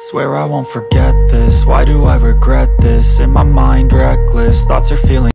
Swear I won't forget this Why do I regret this? In my mind reckless Thoughts are feeling